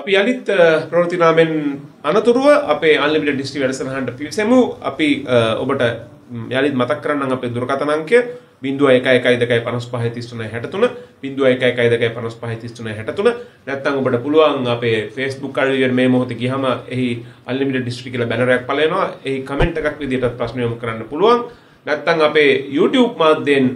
අපි යළිත් ප්‍රවෘතිනාමෙන් අනතුරුව අපේ අන්ලිමිටඩ් ඩිස්ට්‍රි වැඩසටහනට පිවිසෙමු. අපි ඔබට යළිත් මතක් කරන්න අපේ දුරකථන අංකය බිඳුව එක එකයි දෙකයි පනස් පහ තිස්තුන හැටතුන බිඳුව එක එකයි දෙකයි පනස් පහ තිස්තුන හැටතුන. නැත්තං ඔබට පුළුවන් අපේ ෆෙස්බුක් අඩියෙන් මේ මොහොත ගිහම එහි අල්ලිමිට ඩිස්ට්‍රි කියල බැනරයක් පලයනවා. එහි කමෙන්ට් එකක් විදිහට ප්‍රශ්නයම කරන්න පුළුවන්. නැත්තං අපේ YouTube මාධ්‍යෙන්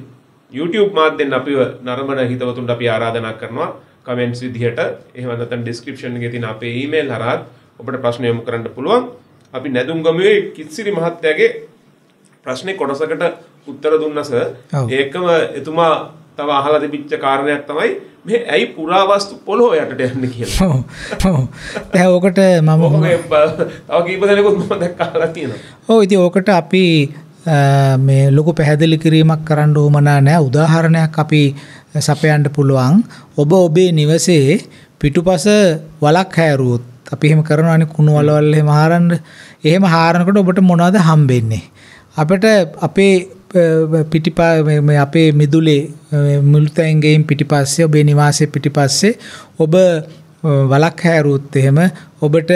YouTube මාධ්‍යෙන් අපිව නරඹන හිතවතුන්ට අපි ආරාධනා කරනවා. කමෙන්ට්ස් විදිහට එහෙම නැත්නම් ඩිස්ක්‍රිප්ෂන් එකේ තියෙන අපේ ඊමේල් හරහා ඔබට ප්‍රශ්න යොමු කරන්න පුළුවන්. අපි නැදුම්ගමුවේ කිත්සිරි මහත්තයාගේ ප්‍රශ්නේ කොටසකට උත්තර දුන්නස ඒකම එතුමා තව අහලා තිබිච්ච කාරණයක් තමයි මේ ඇයි පුරාවස්තු පොළොව යටට යන්නේ කියලා. ඔව්. දැන් ඕකට මම තව කීප දෙනෙකුත් මම දැක්කලා තියෙනවා. ඔව් ඉතින් ඕකට අපි මේ ලොකු පැහැදිලි කිරීමක් කරන්න ඕමනා නෑ උදාහරණයක් අපි සපයන්ට පුළුවන්. ඔබ ඔබේ නිවසේ පිටුපස වලක් හැරුවොත් අපි එහෙම කරනවානේ කුණු වලවල් එහෙම හාරන්න. එහෙම හාරනකොට ඔබට මොනවද හම්බෙන්නේ? අපිට අපේ පිටිපා අපේ මිදුලේ මුළුතැන්ගේම් පිටිපස්සේ ඔබේ නිවාසය පිටිපස්සේ ඔබ වලක් හැරුවොත් එහෙම ඔබට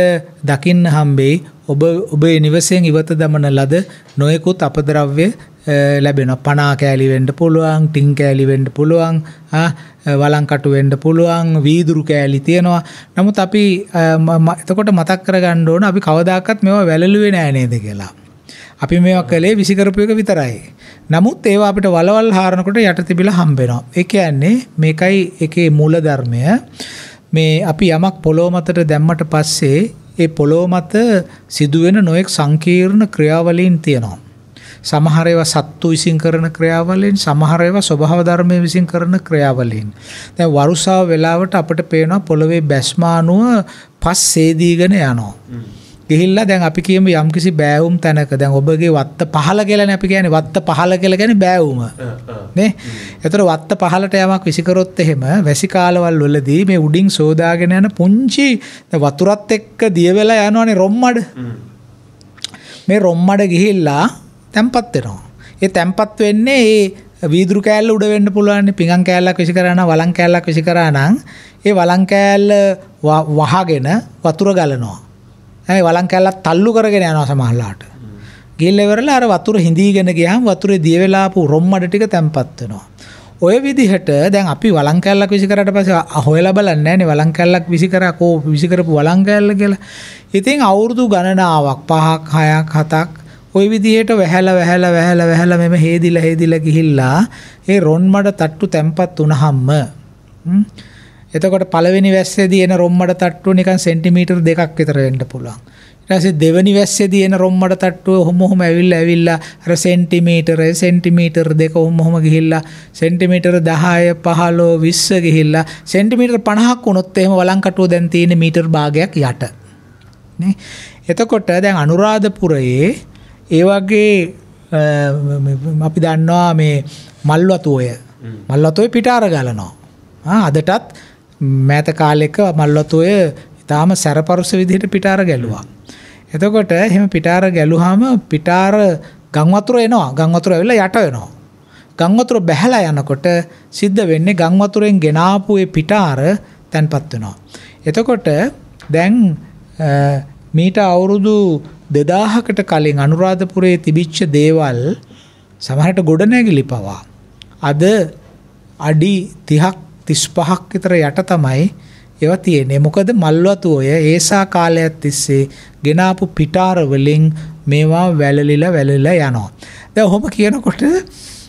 දකින්න හම්බෙයි. ඔබ ඔබේ නිවසයෙන් ඉවත දමන ලද නොයෙකුත් අපද්‍රව්‍ය Eh, ලැබෙන පනා කෑලිවෙන්ඩ පුළුවන් ටිං කෑලිවෙන්ඩ පුළුවන් වලංකටු වෙන්ඩ පුළුවන් වීදුරු කෑලි තියෙනවා නමුත් අපි එතකොට මතක් කර ගණ්ඩෝන අපි කවදාකත් මෙවා වැලලුවේ නෑනේද කියලා. අපි මේවා කළේ විසිකරපු එක විතරයි. නමුත් ඒවා අපිට වලවල් හාරනකොට යට තිබිලා හම්බෙනවා. ඒ කියන්නේ මේකයි එකේ මූල ධර්මය මේ අපි යමක් පොළොව මතට දැම්මට පස්සේ ඒ පොළොව මත සිදුවෙන නොයෙක් සංකීර්ණ ක්‍රියාවලීන් තියෙනවා. සමහර ඒවා සත්තු විසින් කරන ක්‍රියාවලින් සමහර ඒවා ස්වභාව ධර්මය විසින් කරන ක්‍රියාවලින්. දැන් වරුසාව වෙලාවට අපිට පේනවා පොළවේ බැස්මානුව පස් සේදීගෙන යනවා. ගිහිල්ලා දැන් අපි කියමු යම්කිසි බෑවුම් තැනක දැන් ඔබගේ වත්ත පහල කියලානේ අපි කියන්නේ වත්ත පහල කියලා කියන්නේ බෑවුම. නේ? එතකොට වත්ත පහලට යමක් විසිකරොත් එහෙම වැසි කාලවල් වලදී මේ උඩින් සෝදාගෙන යන පුංචි වතුරත් එක්ක දිය වෙලා යනවනේ රොම්මඩ. මේ රොම්මඩ ගිහිල්ලා තැම්පත් වෙනවා ඒ තැම්පත් වෙන්නේ ඒ වීදුරු කෑල්ල උඩ වෙන්න පුළුවන් පිඟන් කෑල්ලක් විසි කරා නම් වලං කෑල්ලක් විසි කරා නම් ඒ වලං කෑල්ල වහගෙන වතුර ගලනවා ඇයි වලං කැල්ලත් තල්ලු කරගෙන යනවා සමහරලාට. ගිහිල්ලා ඉවරලා අර වතුර හිඳීගෙන ගියාම වතුරේ දිය වෙලාපු රොම්මඩ ටික තැම්පත් වෙනවා. ඔය විදිහට දැන් අපි වලං කැල්ලක් විසි කරාට පස්සේ හොයලා බලන්නේ නැහනේ වලං කැල්ලක් විසි කරා කෝ විසි කරපු වලං කැල්ල කියලා. ඉතින් අවුරුදු ගණනාවක් 5ක් 6ක් 7ක් ওই විදිහට වැහැලා වැහැලා වැහැලා වැහැලා මෙම හේදිලා හේදිලා ගිහිල්ලා ඒ රොන්මඩ තට්ටු තැම්පත් වුණාම එතකොට පළවෙනි වැස්සේදී එන රොම්මඩ තට්ටුව නිකන් සෙන්ටිමීටර් දෙකක් විතර වෙන්න පුළුවන්. ඊට පස්සේ දෙවෙනි වැස්සේදී එන රොම්මඩ තට්ටුව ඔහොම ඔහොම ඇවිල්ලා ඇවිල්ලා අර සෙන්ටිමීටර සෙන්ටිමීටර් දෙක ඔහොම ඔහොම ගිහිල්ලා සෙන්ටිමීටර් 10 15 20 ගිහිල්ලා සෙන්ටිමීටර් 50ක් වුණොත් එහෙම වලංකටුව දැන් තියෙන මීටර් භාගයක් යට. නේ? එතකොට දැන් අනුරාධපුරයේ ඒ වගේ අපි දන්නවා මේ මල්වතුවය මල්වතුවේ පිටාර ගලනවා. අදටත් මෑත කාලෙක මල්ලොතුය ඉතාම සැරපරුස විදිහට පිටාර ගැලුවා. එතකොට එහෙම පිටාර ගැලුහාම පිටාර ගංවතුර එනවා ගංවතුර ඇවිල්ලා යට වෙනවා. ගංවතුර බැහැලා යනකොට සිද්ධ වෙන්නේ ගංවතුරෙන් ගෙනාපු ඒ පිටාර තැන්පත් වෙනවා. එතකොට දැන් මීට අවුරුදු දෙදාහකට කලින් අනුරාධපුරයේ තිබිච්ච දේවල් සමහරට ගොඩනැගිලි පවා. අද අඩි තිහක් තිස් පහක් විතර යට තමයි ඒව තියෙන්නේ මොකද මල්වතු ඔය ඒසා කාලයක් තිස්සේ ගෙනාපු පිටාරවලින් මේවා වැලලිලා වැලලා යනවා. දැ හොම කියනකොට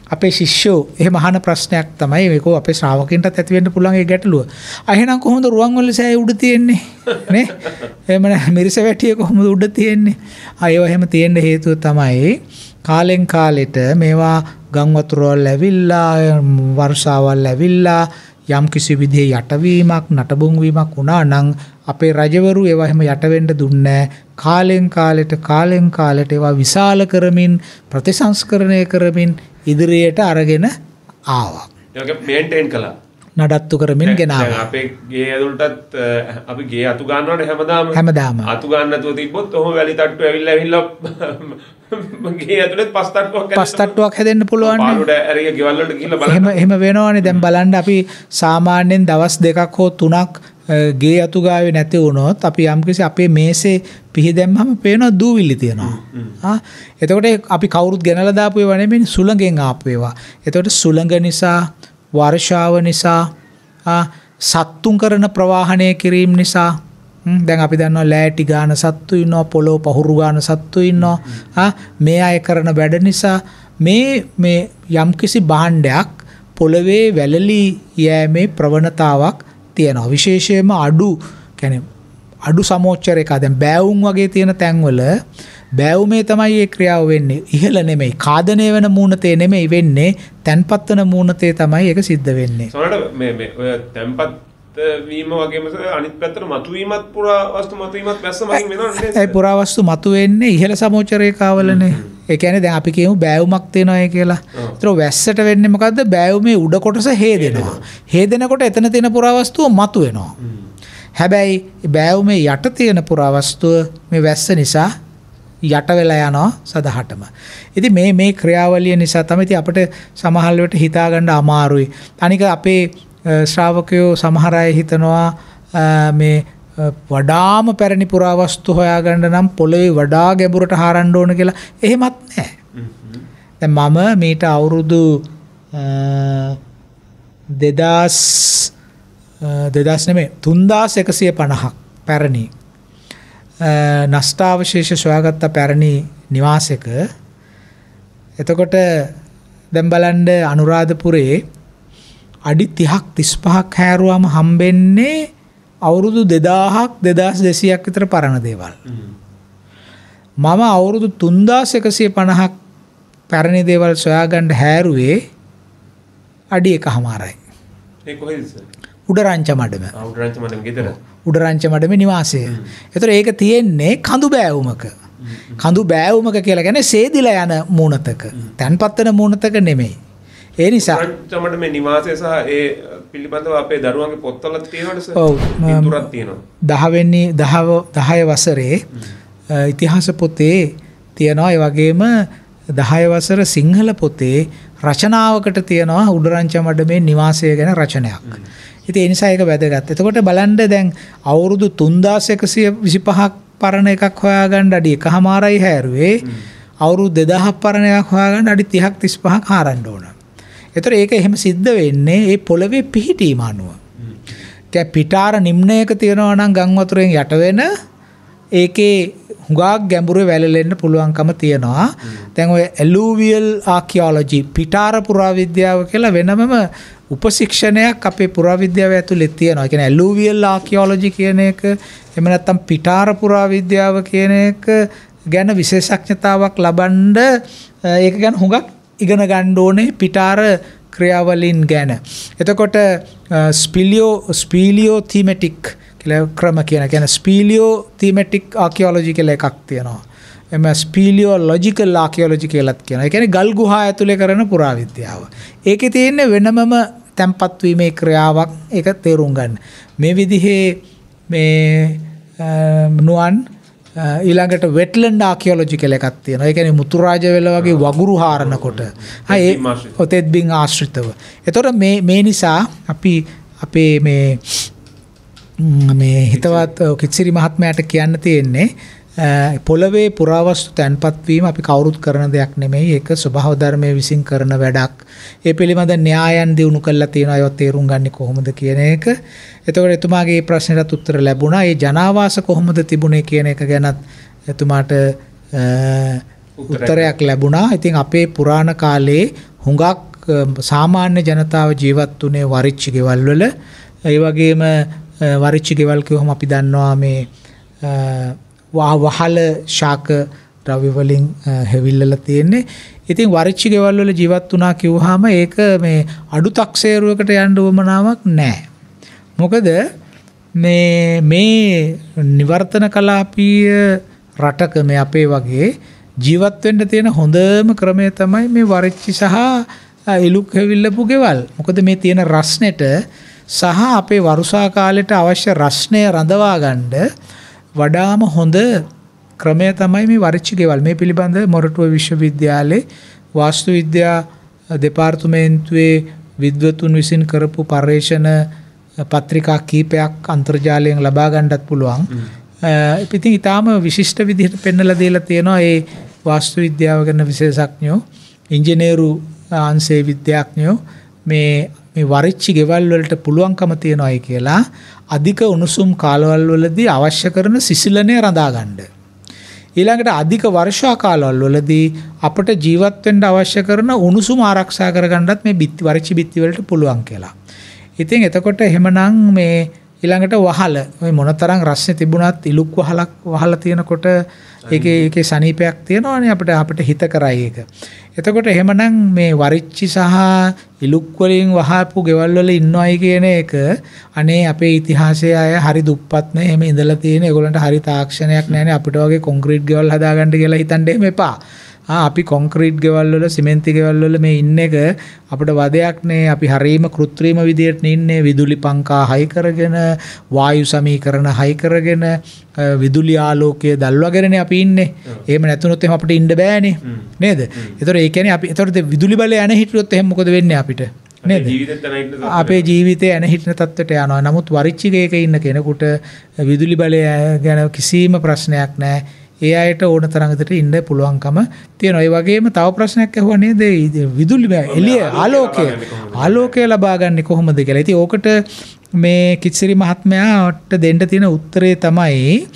අපේ ශිෂ්‍යෝ එහ මහන ප්‍රශ්නයක් තමයි මේක අපේ ශ්‍රාවකින්ට ඇතිවෙන්න පුළන්ගේ ගැටලුව. අහෙනම් කොහොඳ රුවන්වල සෑ උඩ තියෙන්නේ? නේ? එමන මිරිස වැටිය කොහොම උඩ තියෙන්නේ? අයව එහෙම තියෙන්ට හේතුව තමයි කාලෙන් කාලෙට මේවා ගංවතුරෝල් ඇවිල්ලා වර්ෂාවල් ඇවිල්ලා යම් කිසි විදිහේ යටවීමක් නටබුන්වීමක් වුණා නම් අපේ රජවරු ඒවා එහෙම යටවෙන්න දුන්නේ කාලෙන් කාලෙට කාලෙන් කාලෙට ඒවා විශාල කරමින් ප්‍රතිසංස්කරණය කරමින් ඉදිරියට අරගෙන ආවා. ඒක මේන්ටේන් කළා. නඩත්තු කරමින් ගෙනාව. අපේ ගේ ඇතුළටත් අපි ගේ අතු ගන්නවට හැමදාම හැමදාම අතු ගන්න නැතුව තිබ්බොත් ඔහොම වැලි තට්ටු ඇවිල්ලා ඇවිල්ලා ගේ ඇතුළේ පස් තට්ටුවක් පස් තට්ටුවක් හැදෙන්න පුළුවන් පාඩුවට ඇරිය ගෙවල් වලට ගිහිල්ලා බලන්න. එහෙම එහෙම වෙනවනේ දැන් බලන්න අපි සාමාන්‍යයෙන් දවස් දෙකක් හෝ තුනක් ගේ අතුගාවේ නැති වුණොත් අපි යම්කිසි අපේ මේසේ පිහිදැම්මම පේනවා දූවිල්ලි තියෙනවා. එතකොට අපි කවුරුත් ගෙනලා දාපු ඒවා නෙමෙයි සුළඟෙන් ආපු ඒවා. එතකොට සුළඟ නිසා වර්ෂාව නිසා සත්තුන් කරන ප්‍රවාහනය කිරීම නිසා දැන් අපි දන්නවා ලෑටි ගාන සත්තු ඉන්නවා පොලෝ පහුරු ගාන සත්තු ඉන්නවා මේ අය කරන වැඩ නිසා මේ මේ යම්කිසි භාණ්ඩයක් පොළවේ වැලලී යෑමේ ප්‍රවණතාවක් තියෙනවා. විශේෂයම අඩු කැන අඩු සමෝච්චර එක දැන් බෑවුම් වගේ තියෙන තැන්වල බෑවුමේ තමයි ඒ ක්‍රියාව වෙන්නේ. ඉහළ නෙමෙයි. කාදනය වෙන මූුණතේ නෙමෙයි වෙන්නේ. තැන්පත්වන මූුණතේ තමයි එක සිද්ධ වෙන්නේ. සොනට මේ ඔය තැන්පත් වීම වගේම අනිත් පැත්තට මතුවීමත් පුරාවස්තු මතුවීමත් වැස්ස ඇයි පුරාවස්තු මතුවෙන්නේ ඉහළ සමෝචරයකාවලනේ එකන දැ අපි කියමු බෑවුමක් තියෙනය කියලා. තර වැස්සට වෙන්න මොකක්ද බෑවුමේ උඩ කොටස හේදෙනවා. හේදෙනකොට එතන තියෙන පුරාවස්තුව මතු වෙනවා හැබැයි බෑවුමේ යට තියෙන පුරාවස්තුව මේ වැස්ස නිසා යට වෙලා යනවා සදහටම. ඉති මේ මේ ක්‍රියාවලිය නිසා තමති අපට සමහල්වට හිතාගණ්ඩ අමාරුයි. අනික අපේ ශ්‍රාවකයෝ සමහරය හිතනවා මේ වඩාම පැරණි පුරාවස්තු හොයාගණඩ නම් පොළොවේ වඩා ගැඹුරට හාරණ්ඩෝන කියලා එහෙමත් නෑ. මම මීට අවුරුදු දෙදස් දෙදස් නෙමේ තුන්දාස් එකසිය පණහක් පැරණි නස්ටාවශේෂ සොයාගත්ත පැරණි නිවාසක එතකොට දැම්බලන්ඩ අනුරාධපුරේ අඩි තිහක් තිස්පහක් හැරුවම හම්බෙන්නේ අවුරුදු දෙදාහක් දෙදස් දෙසියක් විතර පරණ දේවල්. මම අවුරුදු තුන්දාස් එකසිය පණහක් පැරණි දේවල් සොයාගණ්ඩ හැරුවේ අඩි එක හමාරයි. උඩරංච මඩම උඩරංච මඩම නිවාසය. එතර ඒක තියෙන්නේ කඳු බෑවුමක. කඳු බෑවුමක කියලා ගැන සේදිල යන මූනතක තැන්පත්තන මූනතක නෙමෙයි. ඒ නිසා චමට මේ නිවාසය සහ ඒ පිළිබඳව අපේ දරුවන්ගේ පොත්තලත් තියෙනට තුරත් තියෙනවා. දහවෙන්නේ දහව දහය වසරේ ඉතිහාස පොතේ තියෙනවා. ඒ වගේම දහය වසර සිංහල පොතේ රචනාවකට තියෙනවා උඩරංචමඩ මේ නිවාසය ගැන රචනයක්. ඉති එනිසා එක වැදගත්. එතකොට බලන්ඩ දැන් අවුරුදු තුන්දාස එකසිය විසි පහක් පරණ එකක් හොයාගණ්ඩ අඩි එක හමාරයි හැරුවේ අවුරු දෙදහක් පරණයක් හොයාගන්න අඩි තිහක් තිස් පහක් හාරණ්ඩ ඕන. එතර ඒක එහෙම සිද්ධ වෙන්නේ ඒ පොළවේ පිහිටීම අනුව. කැ පිටාර නිම්නයක තියෙනවා නම් ගංවතුරෙන් යටවෙන ඒකේ හුඟක් ගැඹුරු වැලලෙන්න පුළුවන්කම තියෙනවා තැන් ඔය ඇලූවියල් ආකියෝලජි පිටාර පුරාවිද්‍යාව කියලා වෙනමම උපශික්ෂණයක් අපේ පුරාවිද්‍යාව ඇතුළෙ තියෙනවා එකන ඇලූවියල් ආකියෝලජි කියන එක එමනත්තම් පිටාර පුරාවිද්‍යාව කියන එක ගැන විශේෂඥතාවක් ලබන්ඩ ඒක ගැන හුඟක් ඉගෙන ගණ්ඩෝනේ පිටාර ක්‍රියාවලින් ගැන. එතකොට ස්පිලියෝ ස්පීලියෝ තීමටික් ක්‍රම කියන ගැන ස්පීලියෝ තීමටික් ආකියෝලජි කියල එකක් තියෙනවා. එම ස්පීලියෝ ලොජිකල් ආකියෝලජි කියලත් කියන එකැන ගල් ගුහා ඇතුළේ කරන පුරාවිද්‍යාව. ඒක තියෙන්නේ වෙනමම තැන්පත්වීමේ ක්‍රියාවක් එක තේරුම් ගන්න. මේ විදිහේ මේ නුවන් ඊළඟට වෙටලන්ඩ ආකියෝලොජි කල එකක් තියෙන එකන මුතුරාජ වෙල වගේ වගුරු හාරණකොට ඒ ඔතෙත් බිං ආශ්‍රිතව. එතොට මේ නිසා අපි අපේ මේ මේ හිතවත් කිත්සිරි මහත්මයට කියන්න තියෙන්නේ පොළවේ පුරාවස්තු තැන්පත්වීම අපි කවුරුත් කරන දෙයක් නෙමෙයි. ඒක ස්වභාවධර්මය විසින් කරන වැඩක්. ඒ පිළිබඳ න්‍යායන් දියුණු කල්ලා තියෙන අයවත් තේරුම් ගන්න කොහොමද කියන එක. එතකොට එතුමාගේ ප්‍රශ්නයට උත්තර ලැබුණා. ඒ ජනාවාස කොහොමද තිබුණේ කියන එක ගැනත් එතුමාට උත්තරයක් ලැබුණා. ඉතින් අපේ පුරාණ කාලේ හුඟක් සාමාන්‍ය ජනතාව ජීවත් වනේ වරිච්චි ගෙවල් වල. ඒ වගේම වරිච්චි ගෙවල් කිව්වම අපි දන්නවා මේ වහල ශාක ද්‍රව්‍යවලින් හැවිල්ලල තියෙන්නේ ඉතින් වරිච්චි ගෙවල්වල ජීවත් වනා කිව්හම ඒක මේ අඩු තක්සේරුවකට යන්ඩ වමනාවක් නෑ. මොකද මේ නිවර්තන කලාපීය රටක මේ අපේ වගේ ජීවත්වෙන්ට තියෙන හොඳම ක්‍රමය තමයි මේ වරිච්චි සහ එලුක් හැවිල්ලපු ගෙවල් මොකද මේ තියෙන රස්නයට සහ අපේ වරුසා කාලෙට අවශ්‍ය රශ්නය රඳවා ගණ්ඩ වඩාම හොඳ ක්‍රමය තමයි මේ වරිච්චි ගෙවල්. මේ පිළිබඳ මොරටුව විශ්වවිද්‍යාලේ වාස්තු විද්‍යා දෙපාර්තුමේන්තුවේ විද්වතුන් විසින් කරපු පර්යේෂණ පත්‍රිකා කීපයක් අන්තර්ජාලයෙන් ලබා ගණ්ඩත් පුළුවන්. ඉතින් ඉතාම විශිෂ්ට විදිහට පෙන්නල දීලා තියෙනවා ඒ වාස්තු විද්‍යාව ගන්න විශේෂඥෝ ඉංජිනේරු අන්සේ විද්‍යාඥයෝ මේ මේ වරිච්චි ගෙවල් වලට පුළුවන්කම තියෙනවායි කියලා අධික උණුසුම් කාලවල් වලදී අවශ්‍ය කරන සිසිලනය රඳා ගන්න. ඊළඟට අධික වර්ෂා කාලවල් වලදී අපට ජීවත් වෙන්න අවශ්‍ය කරන උණුසුම ආරක්ෂා කරගන්නත් මේ බිත්ති වරිච්චි බිත්ති වලට පුළුවන් කියලා. ඉතින් එතකොට එහෙමනම් මේ ඊළඟට වහල ඔය මොනතරම් රස්නේ තිබුණත් ඉලුක් වහලක් වහලා තියෙනකොට ඒකේ ඒකේ සනීපයක් තියෙනවානේ අපිට අපිට හිත කරයි ඒක. එතකොට එහෙමනම් මේ වරිච්චි සහ ඉලුක් වලින් වහපු ගෙවල් වල ඉන්නවයි කියන එක අනේ අපේ ඉතිහාසයේ අය හරි දුප්පත් නේ. එහෙම ඉඳලා තියෙන ඒගොල්ලන්ට හරි තාක්ෂණයක් නැහැනේ අපිට වගේ කොන්ක්‍රීට් ගෙවල් හදාගන්න කියලා හිතන්න එහෙම එපා. අපි කොන්ක්‍රීට් ගෙවල් වල සිමෙන්ති ගෙවල් වල මේ ඉන්න එක අපිට වදයක් නේ අපි හරීම කෘත්‍රිම විදියට ඉන්නේ විදුලි පංකා හයි කරගෙන වායු සමීකරණ හයි කරගෙන විදුලි ආලෝකය දල්වාගෙන අපි ඉන්නේ එහෙම නැතුනොත් එහෙම අපිට ඉන්න බෑනේ නේද? ඒතර ඒ කියන්නේ අපි ඒතරද විදුලි බලය යන හිටියොත් එහෙම මොකද වෙන්නේ අපිට? නේද? අපේ ජීවිතේ ඇන හිටින තත්ත්වයට යනවා. නමුත් වරිච්චිගයක ඉන්න කෙනෙකුට විදුලි බලය ගැන කිසිම ප්‍රශ්නයක් නැහැ. ඒ අයට ඕන තරඟට ඉන්න පුළුවන්කම තියෙනවා. ඒ වගේම තව ප්‍රශ්නයක් ඇහුවා නේද? විදුලි එළිය ආලෝකය ආලෝකය ලබා ගන්න කොහොමද කියලා. ඉතින් ඕකට මේ කිච්සිරි මහත්මයාට දෙන්න තියෙන උත්තරේ තමයි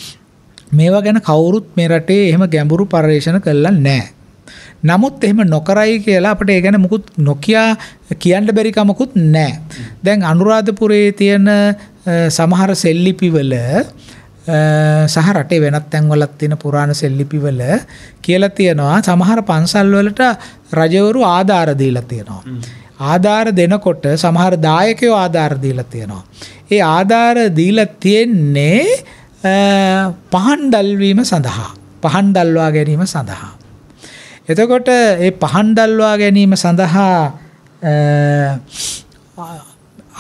මේවා ගැන කවුරුත් මේ රටේ එහෙම ගැඹුරු පර්යේෂණ කළා නැහැ. නමුත් එහෙම නොකරයි කියලා අපට ඒ ගැන මුකුත් නොකියා කියන්න බැරි කමකුත් නැහැ. දැන් අනුරාධපුරයේ තියෙන සමහර සෙල්ලිපිවල සහ රටේ වෙනත් තැන්වලත් තියෙන පුරාණ සෙල්ලිපිවල කියලා තියෙනවා සමහර පන්සල් වලට රජවරු ආධාර දීලා තියෙනවා. ආධාර දෙනකොට සමහර දායකයෝ ආධාර දීලා තියෙනවා. ඒ ආධාර දීලා තියෙන්නේ පහන් දල්වීම සඳහා. පහන් දල්වා ගැනීම සඳහා. එතකොට ඒ පහන් දල්වා ගැනීම සඳහා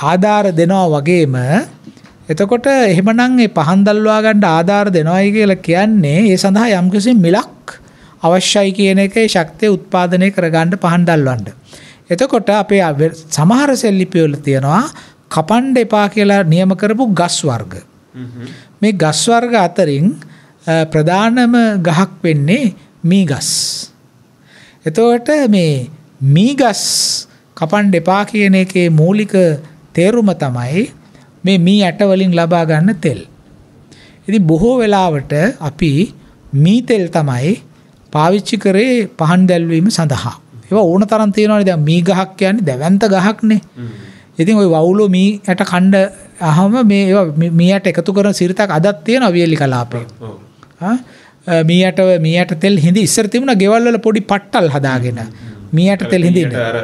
ආධාර දෙනවා වගේම එතකොට එහෙමනම් ඒ පහන් දල්වා ගන්න ආධාර දෙනවයි කියලා කියන්නේ ඒ සඳහා යම්කිසි මිලක් අවශ්‍යයි කියන එකේ ශක්තිය උත්පාදනය කරගන්න පහන් දල්වන්න. එතකොට අපේ සමහර සෙල්ලිපි වල තියෙනවා කපන්න එපා කියලා නියම කරපු ගස් වර්ග. මේ ගස් වර්ග අතරින් ප්‍රධානම ගහක් වෙන්නේ මී ගස්. එතකොට මේ මී ගස් කපන්න එපා කියන එකේ මූලික තේරුම තමයි මේ මී ඇටවලින් ලබා ගන්න තෙල්. ඉතින් බොහෝ වෙලාවට අපි මී තෙල් තමයි පාවිච්චි කරේ පහන් දැල්වීම සඳහා. ඒවා ඕන තරම් තියෙනවානේ දැන් මී ගහක් කියන්නේ දැවැන්ත ගහක්නේ. ඉතින් ওই වවුලෝ මී ඇට කණ්ඩ අහම මේ ඒවා මී ඇට එකතු කරන සිරිතක් අදත් තියෙනවා වියලි කලාපේ. මීයට මීයට තෙල් හිඳි ඉස්සර තිබුණා ගෙවල් වල පොඩි පට්ටල් හදාගෙන. මීයට තෙල් හිඳින්න. අර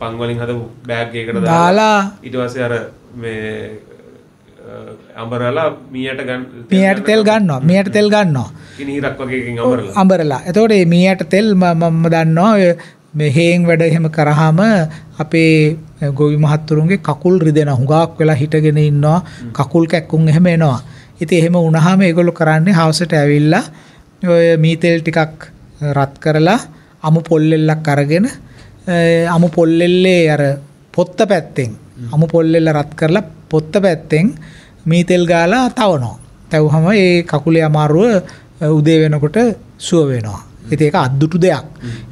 පංගවලින් හදපු බෑග් එකකට දාලා ඊට පස්සේ අර මේ අඹරලා මීයට ගන්න මීයට තෙල් ගන්නවා මීයට තෙල් ගන්නවා. කිනිරක් වගේ අඹරලා. අඹරලා. එතකොට මේ මීයට තෙල් මම දන්නවා මේ හේන් වැඩ එහෙම කරාම අපේ ගොවි මහත්තුරුන්ගේ කකුල් රිදෙන හුඟක් වෙලා හිටගෙන ඉන්නවා. කකුල් කැක්කුම් එහෙම එනවා. ඉතින් එහෙම වුණාම ඒගොල්ලෝ කරන්නේ හවසට ඇවිල්ලා ඔය මී තෙල් ටිකක් රත් කරලා අමු පොල්ලෙල්ලක් අරගෙන අමු පොල්ලෙල්ලේ අර පොත්ත පැත්තෙන් අමු පොල්ලෙල්ල රත් කරලා පොත්ත පැත්තෙන් මීතෙල් ගාලා තවනවා. තැව්හම ඒ කකුලේ අමාරුව උදේ වෙනකොට සුව වෙනවා. ඉතින් ඒක අද්දුටු දෙයක්.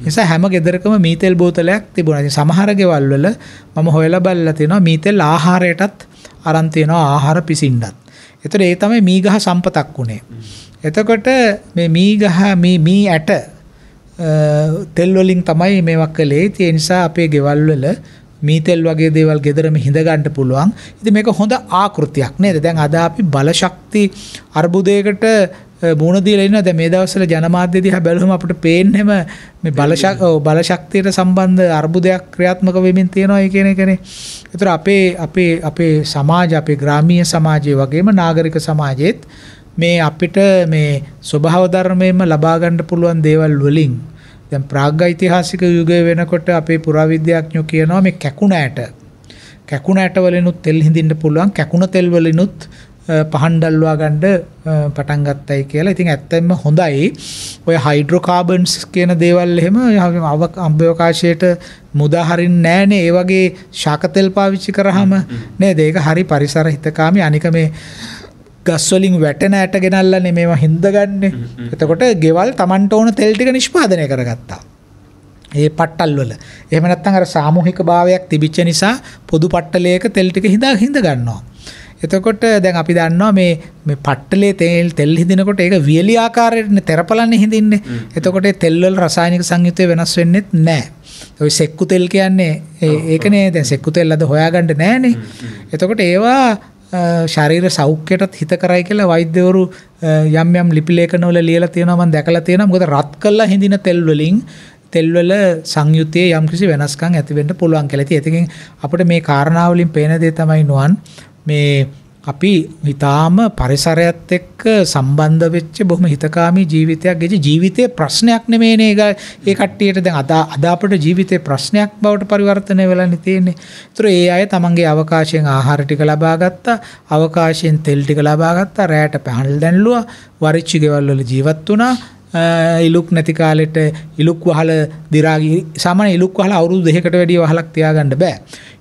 නිසා හැම ගෙදරකම මීතෙල් බෝතලයක් තිබුණා. ඉතින් සමහර ගෙවල් වල මම හොයලා බලලා තියෙනවා මීතෙල් ආහාරයටත් අරන් තියෙනවා ආහාර පිසින්නත්. එතකොට ඒ තමයි මී ගහ සම්පතක් උනේ. එතකොට මේ මී ගහ මේ මී ඇට තෙල් වලින් තමයි මේවා කළේ. ඒ නිසා අපේ ගෙවල් වල මීතෙල් වගේ දේවල් ගෙදරම හිඳගන්න පුළුවන්. ඉතින් මේක හොඳ ආකෘතියක් නේද? දැන් අද අපි බලශක්ති අර්බුදයකට මුණ දීලා ඉන්නවා. දැන් මේ දවස්වල ජනමාධ්‍ය දිහා බැලුවම අපිට පේන්නෙම මේ බලශක් බලශක්තියට සම්බන්ධ අර්බුදයක් ක්‍රියාත්මක වෙමින් තියෙනවා කියන එකනේ. ඒතර අපේ අපේ අපේ සමාජ අපේ ග්‍රාමීය සමාජයේ වගේම නාගරික සමාජයේත් මේ අපිට මේ ස්වභාව ධර්මයෙන්ම ලබා ගන්න පුළුවන් දේවල් වලින් දැන් ප්‍රාග් ඓතිහාසික යුගය වෙනකොට අපේ පුරාවිද්‍යාඥයෝ කියනවා මේ කැකුණ ඇට. කැකුණ ඇට වලිනුත් තෙල් හිඳින්න පුළුවන්. කැකුණ තෙල් වලිනුත් පහන්ඩල්වා ගණ්ඩ පටන්ගත්තයි කියලා. ඉතින් ඇත්තෙන්ම හොඳයි. ඔය හයිඩ්‍රෝකාබන්ස් කියන දේවල් එහෙම අව අම්භයෝකාශයට මුදාහරින් නෑනේ ඒ වගේ ශාකතෙල් පාවිච්චි කරහම නෑ දේක හරි පරිසර හිතකාමි අනික මේ ගස්වලින් වැටෙන ඇට ගෙනල්ල නෙමේම හින්දගන්න එතකොට ගෙවල් තමන්ට ඕන තෙල්ටික නිෂ්පාදනය කරගත්තා ඒ පට්ටල් වල එහෙම නැත්නම් අර සාමූහික භාවයක් තිබිච්ච නිසා පොදු පට්ටලයක තෙල් ටික හිඳා හිඳ ගන්නවා. එතකොට දැන් අපි දන්නවා මේ මේ පට්ටලේ තෙල් තෙල් හිඳිනකොට ඒක වියලි ආකාරයට තෙරපලන්නේ හිඳින්නේ. එතකොට තෙල් වල රසායනික සංයුතය වෙනස් වෙන්නෙත් නැහැ. ඔය සෙක්කු තෙල් කියන්නේ ඒකනේ දැන් සෙක්කු තෙල් අද හොයාගන්න නැහනේ. එතකොට ඒවා ශරීර සෞඛ්‍යයටත් හිත කරයි කියලා වෛද්‍යවරු යම් යම් ලිපිලේඛනවල ලියලා තියෙනවා මම දැකලා තියෙනවා මොකද රත් කළා හිඳින තෙල් වලින් තෙල්වල සංයුත්තයේ යම්කිසි වෙනස්කම් ඇතිවෙන්න පුළුවන් කියලා. ඉතින් ඒකෙන් අපිට මේ කාරණාවලින් පේන දේ තමයි නුවන් මේ අපි හිතාම පරිසරයත් එක්ක සම්බන්ධ වෙච්ච බොහොම හිතකාමී ජීවිතයක් ගෙජ ජීවිතයේ ප්‍රශ්නයක් නෙමේනේ ඒක ඒ කට්ටියට දැන් අද අද අපිට ජීවිතේ ප්‍රශ්නයක් බවට පරිවර්තනය වෙලානේ තියෙන්නේ. ඒතර ඒ අය තමන්ගේ අවකාශයෙන් ආහාර ටික ලබා ගත්තා, අවකාශයෙන් තෙල් ටික ලබා ගත්තා, රැයට පැහැල් දැන්ලුවා, වරිච්චි ගෙවල් වල ජීවත් වුණා. ඉලුක් නැති කාලෙට ඉලුක් වහල දිරාගී සාමාන්‍ය ඉලුක් වහල අවුරුදු දෙකකට වැඩිය වහලක් තියාගන්න බෑ.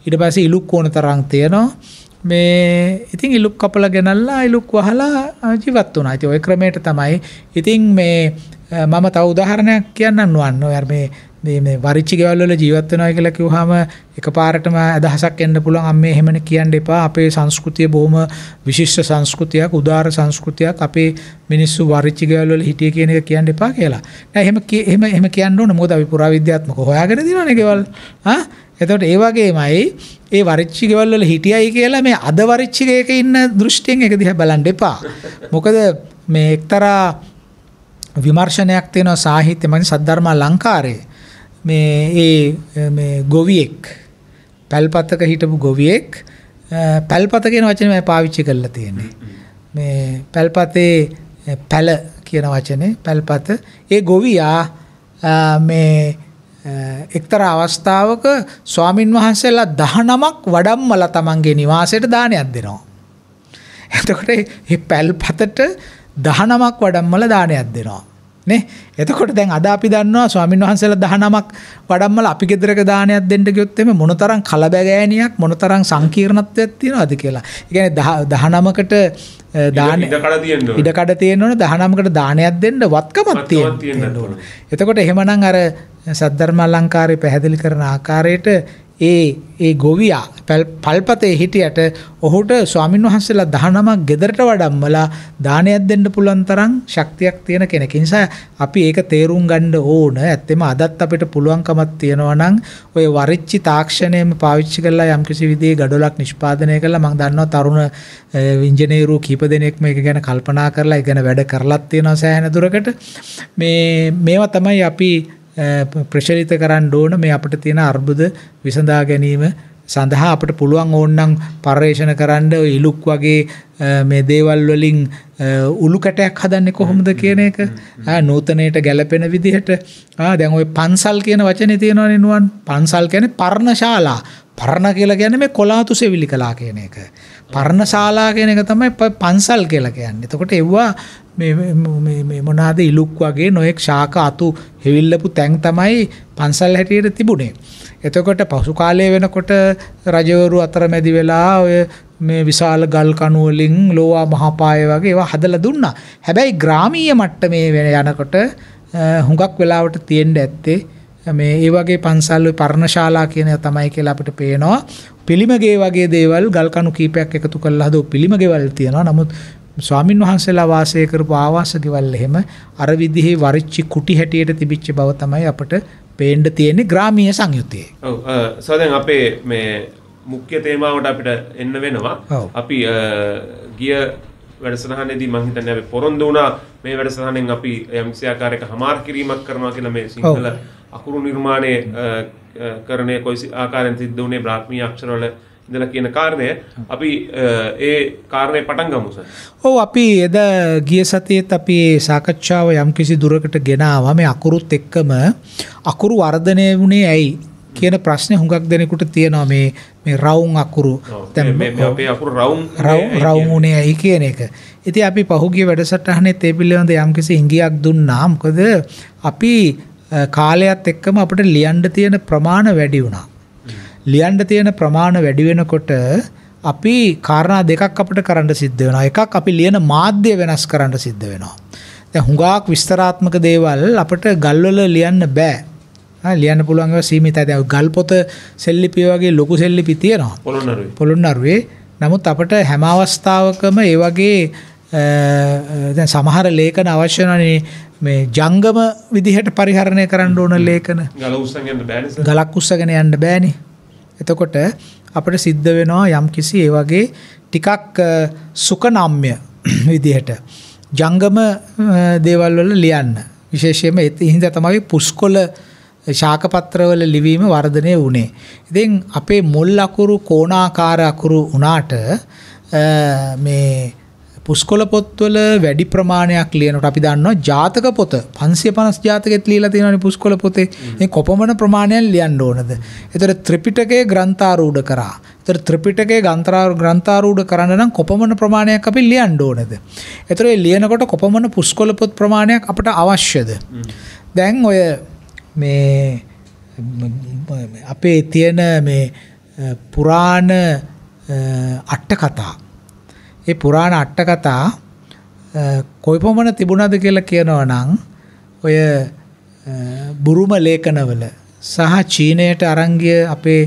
ඊට පස්සේ ඉලුක් ඕන තරම් තියෙනවා. මේ ඉතින් ඉලුක් කපලා ගෙනල්ලා ඉලුක් වහලා ජීවත් වුණා. ඉතින් ওই ක්‍රමයට තමයි ඉතින් මේ මම තව උදාහරණයක් කියන්නම් නෝන්න. ඔය මේ මේ වරිච්චි ගෙවල් වල ජීවත් වෙනවා කියලා කිව්වහම එකපාරටම අදහසක් එන්න පුළුවන් අම්මේ එහෙමනේ කියන්න එපා අපේ සංස්කෘතිය බොහොම විශිෂ්ට සංස්කෘතියක් උදාර සංස්කෘතියක් අපේ මිනිස්සු වරිච්චි ගෙවල් වල හිටිය කියන එක කියන්න එපා කියලා. නෑ එහෙම එහෙම එහෙම කියන්න ඕන මොකද අපි පුරාවිද්‍යාත්මකව හොයාගෙන දිනවනේ ගෙවල්. ආ එතකොට ඒ වගේමයි ඒ වරිච්චි ගෙවල් වල හිටියයි කියලා මේ අද වරිච්චි ගෙයක ඉන්න දෘෂ්ටියෙන් ඒක දිහා බලන්න එපා. මොකද මේ එක්තරා විමර්ශනයක් තියෙනවා සාහිත්‍ය මම සද්ධර්ම ලංකාරයේ මේ ඒ ගොවියෙක් පැල්පතක හිටපු ගොවියෙක් පැල්පත කියන වචනේ මම පාවිච්චි කරලා තියෙන්නේ. මේ පැල්පතේ පැල කියන වචනේ පැල්පත ඒ ගොවියා මේ එක්තරා අවස්ථාවක ස්වාමින් වහන්සේලා 19ක් වඩම්මලා තමන්ගේ නිවාසයට දානයක් දෙනවා. එතකොට මේ පැල්පතට 19ක් වඩම්මලා දානයක් දෙනවා. නේ එතකොට දැන් අද අපි දන්නවා ස්වාමින් වහන්සේලා 19ක් වඩම්මල අපි ගෙදරක දානයක් දෙන්න ගියොත් එමේ මොනතරම් කලබගෑනියක් මොනතරම් සංකීර්ණත්වයක් තියෙනවද කියලා. ඒ කියන්නේ 19කට දාන ඉඩකඩ තියෙන්න ඕන 19කට දානයක් දෙන්න වත්කමක් තියෙන්න ඕන. එතකොට එහෙමනම් අර සද්ධර්ම අලංකාරය පැහැදිලි කරන ආකාරයට ඒ ඒ ගොවියා පල්පතේ හිටියට ඔහුට ස්වාමින් වහන්සේලා දහනමක් ගෙදරට වඩම්මලා දානයක් දෙන්න පුළුවන් තරම් ශක්තියක් තියෙන කෙනෙක්. නිසා අපි ඒක තේරුම් ගන්න ඕන. ඇත්තෙම අදත් අපිට පුළුවන්කමක් තියෙනවා නම් ඔය වරිච්චි තාක්ෂණයම පාවිච්චි කරලා යම්කිසි විදිහේ ගඩොලක් නිෂ්පාදනය කළා මම දන්නවා තරුණ ඉංජිනේරු කීප දෙනෙක් මේක ගැන කල්පනා කරලා ඒ ගැන වැඩ කරලත් තියෙනවා සෑහෙන දුරකට. මේ මේවා තමයි අපි ප්‍රශලිත කරන්න ඕන. මේ අපිට තියෙන අර්බුද විසඳා ගැනීම සඳහා අපට පුළුවන් ඕන්නම් පර්යේෂණ කරන්න ඉලුක් වගේ මේ දේවල් වලින් උළු කැටයක් හදන්නේ කොහොමද කියන එක. නූතනයට ගැලපෙන විදිහට. දැන් ওই පන්සල් කියන වචනේ තියෙනවනේ නුවන්. පන්සල් කියන්නේ පර්ණශාලා. පරණ කියලා කියන්නේ මේ කොලාතු සෙවිලි කලා කියන එක. පරණ ශාලා කියන එක තමයි පන්සල් කියලා කියන්නේ. එතකොට එව්වා මේ මොනාද ඉලුක් වගේ නොයෙක් ශාක අතු හෙවිල්ලපු තැන් තමයි පන්සල් හැටියට තිබුණේ. එතකොට පසු කාලය වෙනකොට රජවරු අතරමැදි වෙලා ඔය මේ විශාල ගල් කනුවලින් ලෝවා මහපාය වගේ ඒවා හදලා දුන්නා. හැබැයි ග්‍රාමීය මට්ටමේ වෙන යනකොට හුඟක් වෙලාවට තියෙන්න ඇත්තේ මේ ඒ වගේ පන්සල් පර්ණශාලා කියන තමයි කියලා අපිට පේනවා. පිළිමගේ වගේ දේවල් ගල්කණු කීපයක් එකතු කරලා හදපු පිළිමගෙවල් තියෙනවා. නමුත් ස්වාමින් වහන්සේලා වාසය කරපු ආවාස ගෙවල් එහෙම අර විදිහේ වරිච්චි කුටි හැටියට තිබිච්ච බව තමයි අපට පේන්න තියෙන්නේ ග්‍රාමීය සංයුත්තේ. ඔව් සෝදෙන් අපේ මේ මුඛ්‍ය තේමාවට අපිට එන්න වෙනවා. අපි ගිය වැඩසටහනේදී මම හිතන්නේ අපි පොරොන්දු වුණා. මේ වැඩසටහනෙන් අපි යම්කිසි ආකාරයක හමාර කිරීමක් කරනවා කියලා මේ සිංහල අකුරු නිර්මාණය කරණය කොයි ආකාරයෙන් සිද්ධ වුණේ බ්‍රාහ්මීය අක්ෂරවල ඉඳලා කියන කාරණය. අපි ඒ කාරණය පටන් ගමු සර්. ඔව් අපි එද ගිය සතියේත් අපි සාකච්ඡාව යම්කිසි දුරකට ගෙනාවා. මේ අකුරුත් එක්කම අකුරු වර්ධනය වුණේ ඇයි කියන ප්‍රශ්නය හුඟක් දෙනෙකුට තියෙනවා මේ මේ රවුන් අකුරු දැන් මේ අපේ අකුරු රවුම් රවුමුණේ ඇයි කියන එක. ඉති අපි පහුගිය වැඩසටහනේ ඒ පිළිබඳ යම්කිසි ඉංගියක් දුන්නා මොකද අපි කාලයත් එක්කම අපිට ලියන්න තියෙන ප්‍රමාණ වැඩි වුණා. ලියන්න තියෙන ප්‍රමාණ වැඩි වෙනකොට අපි කාරණා දෙකක් අපිට කරන්න සිද්ධ වෙනවා. එකක් අපි ලියන මාධ්‍ය වෙනස් කරන්න සිද්ධ වෙනවා. දැන් හුඟක් විස්තරාත්මක දේවල් අපිට ගල්වල ලියන්න බෑ. ලියන්න පුළුවන්ව සීමිතයි දැන් ගල් පොත සෙල්ලිපි වගේ ලොකු සෙල්ලිපි තියෙනවා. පොළොන්නරුවේ. පොළොන්නරුවේ. නමුත් අපිට හැම අවස්ථාවකම ඒ වගේ දැන් සමහර ලේඛන අවශ්‍ය වෙනනේ මේ ජංගම විදිහට පරිහරණය කරන්න ඕන ලේඛන. ගල උස්සගෙන යන්න බෑනේ. ගලක් උස්සගෙන යන්න බෑනේ. එතකොට අපිට සිද්ධ වෙනවා යම්කිසි ඒ වගේ ටිකක් සුකනම්ය විදිහට ජංගම දේවල් වල ලියන්න. විශේෂයෙන්ම ඒ හින්දා තමයි පුස්කොළ ශාකපත්‍රවල ලිවීම වර්ධනය වුණේ. ඉතින් අපේ මුල් අකුරු කෝණාකාර අකුරු වුණාට මේ පුස්කොළ පොත්වල වැඩි ප්‍රමාණයක් ලියනට අපි දන්නවා ජාතක පොත පන්සිය පනස් ජාතකෙත් ලීලා තියෙනවනේ පුස්කොළ පොතේ මේ කොපමණ ප්‍රමාණයක් ලියන්න ඕනද? ඒතර ත්‍රිපිටකයේ ග්‍රන්ථාරූඪ කරා. ඒතර ත්‍රිපිටකයේ ග්‍රන්ථාරූඪ කරන්න නම් කොපමණ ප්‍රමාණයක් අපි ලියන්න ඕනද? ඒතර ලියනකොට කොපමණ පුස්කොළ පොත් ප්‍රමාණයක් අපට අවශ්‍යද? දැන් ඔය මේ අපේ තියෙන මේ පුරාණ අට්ට කතා ඒ පුරාණ අට්ට කතා කොයිපමණ තිබුණද කියලා කියනවා නම් ඔය බුරුම ලේඛනවල සහ චීනයට අරංගිය අපේ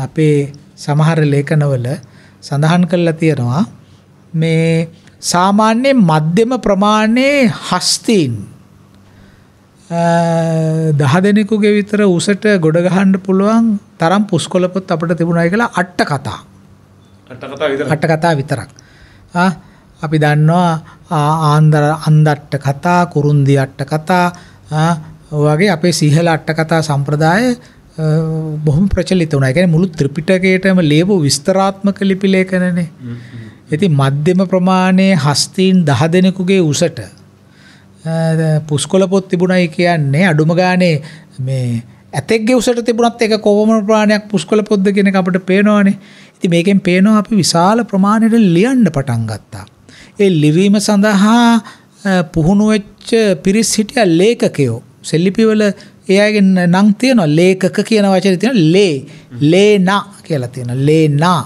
අපේ සමහර ලේඛනවල සඳහන් කරලා තියෙනවා මේ සාමාන්‍ය මධ්‍යම ප්‍රමාණයේ හස්තීන් දහ දෙනෙකුගේ විතර උසට ගොඩ ගහන්න පුළුවන් තරම් පුස්කොළපොත් අපිට තිබුණයි කියලා අට්ට කතා. අට්ට කතා විතරක්. අපි දන්නවා ආන්දර අන්දට්ට කතා කුරුන්දි අට්ට කතා වගේ අපේ සිහල අට්ට කතා සම්ප්‍රදාය බොහොම ප්‍රචලිත වුණා. ඒ කියන්නේ මුළු ත්‍රිපිටකයටම ලියපු විස්තරාත්මක ලිපි ලේඛනනේ. ඉතින් මධ්‍යම ප්‍රමාණයේ හස්තීන් 10 දෙනෙකුගේ උසට පුස්කොළ පොත් තිබුණයි කියන්නේ අඩුම ගානේ මේ ඇතෙක්ගේ උසට තිබුණත් එක කොහොම ප්‍රමාණයක් පුස්කොළ පොද්ද කියන එක අපිට පේනවනේ. ඉතින් මේකෙන් පේනවා අපි විශාල ප්‍රමාණයට ලියන්න පටන් ගත්තා. ඒ ලිවීම සඳහා පුහුණු වෙච්ච පිරිස් හිටිය ලේඛකයෝ. සෙල්ලිපිවල ඒ අයගේ නම් තියෙනවා ලේඛක කියන වචනේ තියෙනවා ලේ ලේනා කියලා තියෙනවා ලේනා.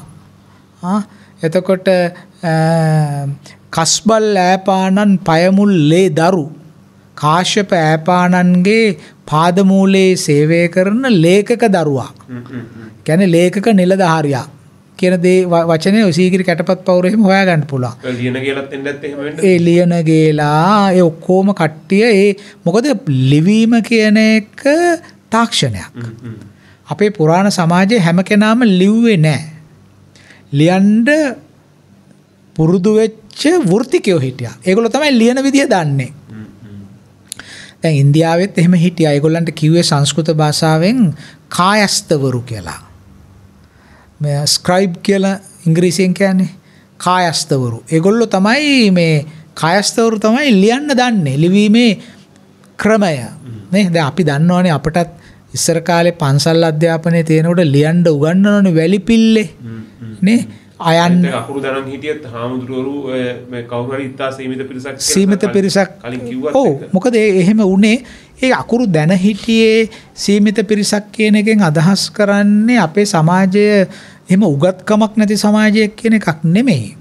එතකොට කස්බල් ඈපානන් පයමුල් ලේ දරු කාශ්‍යප ඈපානන්ගේ පාදමූලයේ සේවය කරන ලේඛක දරුවා. කියන්නේ ලේඛක නිලධාරියා. කියන දේ වචනය ඔසීගිරි කැටපත් පවුරෙහිම හොයාගන්න පුළුවන්. ලියන ගේලත් එන්නත් එහෙම වෙන්න. ඒ ලියන ගේලා ඒ ඔක්කොම කට්ටිය ඒ මොකද ලිවීම කියන එක තාක්ෂණයක්. අපේ පුරාණ සමාජයේ හැම කෙනාම ලිව්වේ නැහැ. ලියන්න පුරුදු වෙච්ච වෘත්තිකයෝ හිටියා. ඒගොල්ලෝ තමයි ලියන විදිය දන්නේ. දැන් ඉන්දියාවෙත් එහෙම හිටියා. ඒගොල්ලන්ට කිව්වේ සංස්කෘත භාෂාවෙන් කායස්තවරු කියලා. ස්ක්‍රයිබ් කියලා ඉංග්‍රීසියෙන් කියන්නේ කායස්තවරු. ඒගොල්ලෝ තමයි මේ කායස්තවරු තමයි ලියන්න දන්නේ. ලිවීමේ ක්‍රමය. නේ දැන් අපි දන්නවනේ අපටත් ඉස්සර කාලේ පන්සල් අධ්‍යාපනයේ තියෙනකොට ලියන්න උගන්වනවනේ වැලිපිල්ලේ. නේ අයන් අකුරු දරන් හිටියත් හාමුදුරුවරු මේ කවුරු හරි ඉතා සීමිත පිරිසක් සීමිත පිරිසක් කලින් කිව්වත් ඔව් මොකද එහෙම වුණේ ඒ අකුරු දැන හිටියේ සීමිත පිරිසක් කියන එකෙන් අදහස් කරන්නේ අපේ සමාජය එහෙම උගත්කමක් නැති සමාජයක් කියන එකක් නෙමෙයි.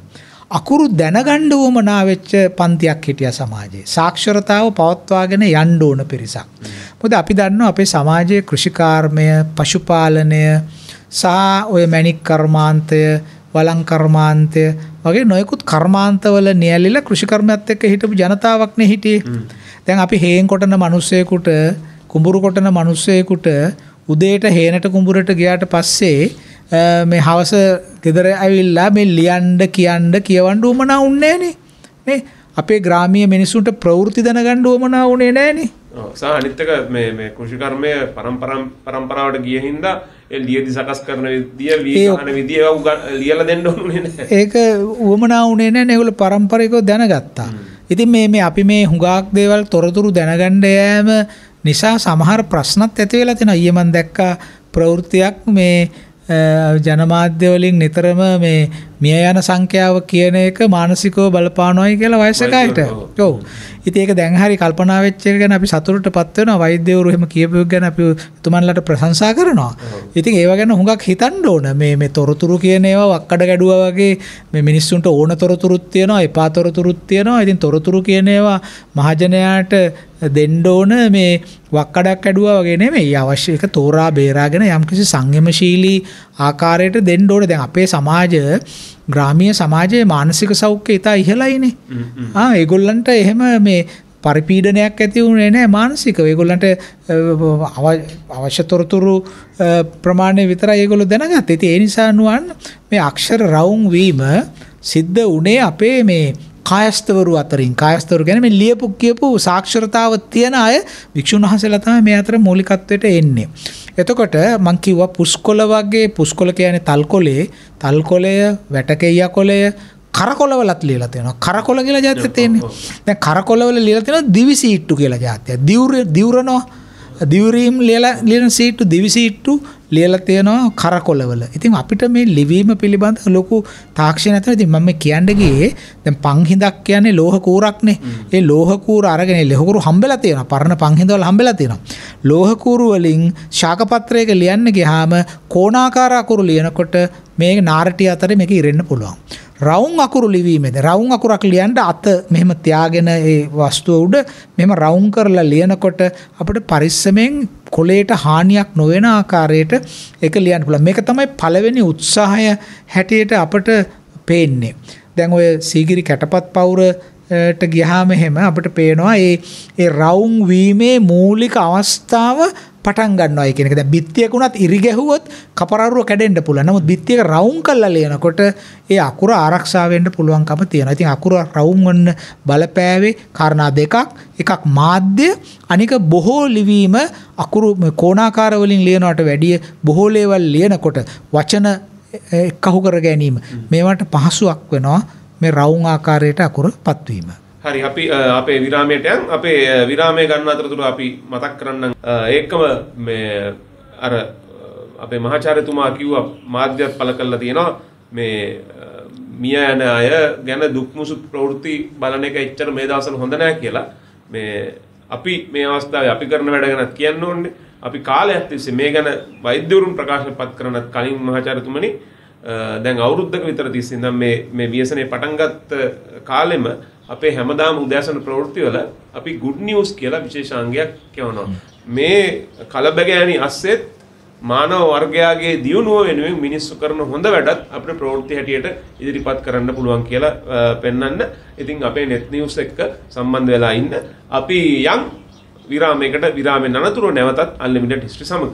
අකුරු දැනගණ්ඩ වුවමනා වෙච්ච පන්තියක් හිටිය සමාජයේ. සාක්ෂරතාව පවත්වාගෙන යන්න ඕන පිරිසක්. මොකද අපි දන්නවා අපේ සමාජයේ කෘෂිකාර්මය, පශුපාලනය සහ ඔය මැණික් කර්මාන්තය, වළං කර්මාන්තය. වගේ නොයෙකුත් කර්මාන්තවල නියැලිලා කෘෂිකර්මයත් එක්ක හිටපු ජනතාවක්නේ හිටියේ. දැන් අපි හේන් කොටන මිනිස්සෙකුට කුඹුරු කොටන මිනිස්සෙකුට උදේට හේනට කුඹුරට ගියාට පස්සේ මේ හවස ගෙදර ඇවිල්ලා මේ ලියන්ඩ කියන්ඩ කියවන්ඩ උමනා උන්නේනේ මේ අපේ ග්‍රාමිය මිනිසුන්ට ප්‍රවෘති දැනගණ්ඩ උමනා උනේ නෑනේ සහ අනිත්තක මේ මේ කෘෂිකර්මය පරම්පරම් පරම්පරාවට ගිය හින්දා ලියදි සකස් කරන විදිය වීහන විදිය ලියල දෙන්න ඕනේ ඒක උවමනා උනේ නෑ. නෙගුල පරම්පරයකෝ දැනගත්තා. ඉතින් මේ මේ අපි මේ හුඟක් දේවල් තොරතුරු දැනගණ්ඩ යෑම නිසා සමහර ප්‍රශ්නත් ඇති වෙලා තියෙනවා. ඊයේ මම දැක්කා ප්‍රවෘත්තියක් මේ ජනමාධ්‍යවලින් නිතරම මේ මිය යන සංඛ්‍යාව කියන එක මානසිකව බලපානොයි කියලා වයසකයිට ඔව්. ඉතින් ඒක දැන් හරි කල්පනා වෙච්ච එක ගැන අපි සතුටට පත් වෙනවා. වෛද්‍යවරු එහෙම කියපු ගැන අපි තුමන්ලට ප්‍රශංසා කරනවා. ඉතින් ඒව ගැන හුඟක් හිතන්න ඕන. මේ මේ තොරතුරු කියන ඒවා වක්කඩ ගැඩුවා වගේ මේ මිනිස්සුන්ට ඕන තොරතුරුත් තියෙනවා එපා තොරතුරුත් තියෙනවා. ඉතින් තොරතුරු කියන ඒවා මහජනයාට දෙන්න ඕන මේ වක්කඩක් ඇඩුවා වගේ නෙමෙයි. අවශ්‍ය එක තෝරා බේරාගෙන යම්කිසි සංයමශීලී ආකාරයට දෙන්න ඕන. දැන් අපේ සමාජ ග්‍රාමීය සමාජයේ මානසික සෞඛ්‍යය ඉතා ඉහළයිනේ. ආ ඒගොල්ලන්ට එහෙම මේ පරිපීඩනයක් ඇති වුණේ නැහැ මානසිකව. ඒගොල්ලන්ට අවශ්‍ය තොරතුරු ප්‍රමාණය විතරයි ඒගොල්ලෝ දැනගත්තේ. ඉතින් ඒ නිසා නුවන් මේ අක්ෂර රවුම් වීම සිද්ධ වුණේ අපේ මේ කායස්තවරු අතරින් කායස්තවරු ගැන මේ ලියපු කියපු සාක්ෂරතාව තියෙන අය වික්ෂුන් වහන්සේලා තමයි මේ අතර මූලිකත්වයට එන්නේ. එතකොට මං කිව්වා පුස්කොළ වගේ පුස්කොළ කියන්නේ තල්කොලේ තල්කොලය වැටකෙයියා කොලය කරකොලවලත් ලියලා තියෙනවා. කරකොල කියලා જાතිය තියෙන්නේ. දැන් කරකොලවල ලියලා තියෙනවා දිවිසීට්ටු කියලා જાතිය. දිවුර දිවුරනවා දිවරීම් ලියලා ලියන සීට්ටු දිවිසීට්ටු ලියලා තියෙනවා කරකොලවල. ඉතින් අපිට මේ ලිවීම පිළිබඳ ලොකු තාක්ෂණ නැතන ඉතින් මම කියන්න ගියේ දැන් පංහිඳක් කියන්නේ ලෝහ කූරක්නේ. ඒ ලෝහ කූර අරගෙන ලෝහ කූරු හම්බෙලා තියෙනවා. පරණ පංහිඳවල හම්බෙලා තියෙනවා. ලෝහ කූරු වලින් ශාක පත්‍රයක ලියන්න ගියාම කෝණාකාර අකුරු ලියනකොට මේ නාරටි අතර මේක ඉරෙන්න පුළුවන්. රවුන් අකුරු ලිවීමේද රවුන් අකුරක් ලියන්ට අත මෙහෙම තියාගෙන ඒ වස්තුව උඩ මෙම රවුන් කරලා ලියනකොට අපට පරිස්සමෙන් කොලේට හානියක් නොවෙන ආකාරයට එක ලියන්න පුළ මේක තමයි පළවෙනි උත්සාහය හැටියට අපට පේන්නේ. දැන් ඔය සීගිරි කැටපත් පවුරට ගිහාම එහෙම අපට පේනවා ඒ ඒ රවුන් වීමේ මූලික අවස්ථාව පටන් ගන්නවා කියන එක. දැන් බිත්තියකුණත් ඉරි ගැහුවොත් කපරරුව කැඩෙන්න පුළුවන්. නමුත් බිත්තියක රවුම් කරලා ලියනකොට ඒ අකුර ආරක්ෂා වෙන්න පුළුවන්කම තියෙනවා. ඉතින් අකුර රවුම් වන්න බලපෑවේ කාරණා දෙකක්. එකක් මාධ්‍ය අනික බොහෝ ලිවීම අකුරු කෝණාකාර වලින් ලියනවට වැඩිය බොහෝ ලේවල් ලියනකොට වචන එකහු කර ගැනීම මේවට පහසුවක් වෙනවා මේ රවුම් ආකාරයට අකුර පත්වීම. හරි අපි අපේ විරාමයට යන්. අපේ විරාමය ගන්න අතරතුර අපි මතක් කරන්න ඒකම මේ අර අපේ මහාචාර්යතුමා කිව්වා මාධ්‍යත් පළ කරලා තියෙනවා. මේ මිය යන අය ගැන දුක්මුසු ප්‍රවෘත්ති බලන එක එච්චර මේ දවස්වල හොඳ නැහැ කියලා. මේ අපි මේ අවස්ථාවේ අපි කරන වැඩ ගැනත් කියන්න ඕනේ. අපි කාලයක් තිස්සේ මේ ගැන වෛද්‍යවරුන් ප්‍රකාශ පත් කරනත් කලින් මහාචාර්යතුමනි දැන් අවුරුද්දක විතර තිස්සේ ඉඳන් මේ මේ ව්‍යසනේ පටන් ගත්ත කාලෙම අපේ හැමදාම උදෑසන ප්‍රවෘත්තිවල අපි ගුඩ් නිවුස් කියලා විශේෂාංගයක් කියවනවා. මේ කලබගෑනි අස්සෙත් මානව වර්ගයාගේ දියුණුව වෙනුවෙන් මිනිස්සු කරන හොඳ වැඩත් අපිට ප්‍රවෘත්ති හැටියට ඉදිරිපත් කරන්න පුළුවන් කියලා පෙන්වන්න. ඉතින් අපේ net news එක්ක සම්බන්ධ වෙලා ඉන්න අපි යම් විරාමයකට විරාමෙන් අනතුරුව නැවතත් unlimited history සමග